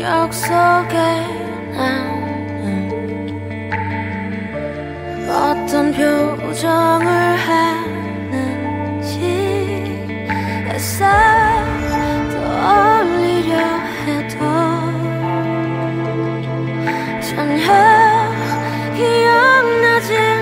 기억 속에 나는 어떤 표정을 했는지 햇살 전혀 기억나지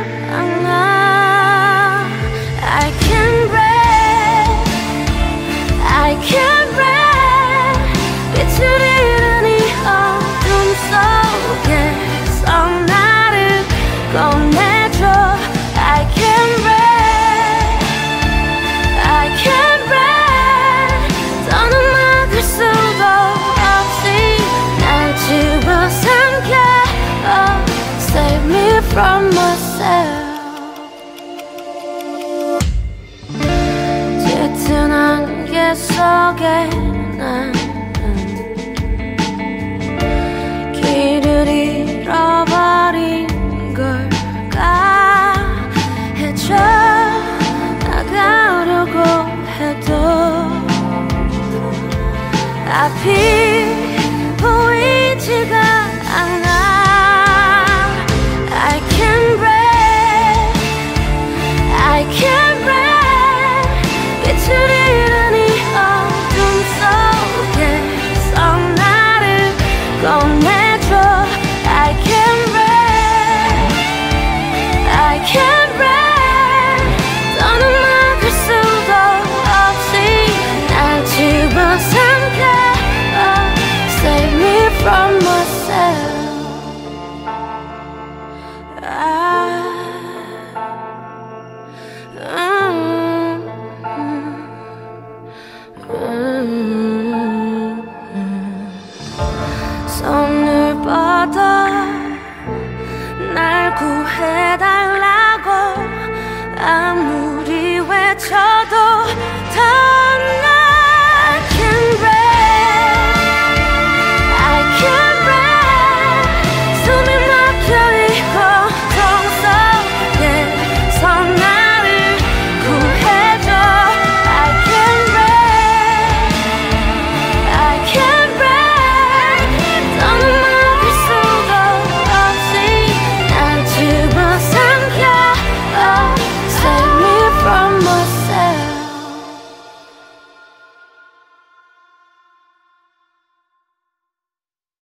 from myself. 짙은 안개 속에 나는 길을 잃어버린 걸까? 헤쳐나가려고 해도 앞이 water.